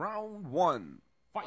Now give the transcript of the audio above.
Round one. Fight!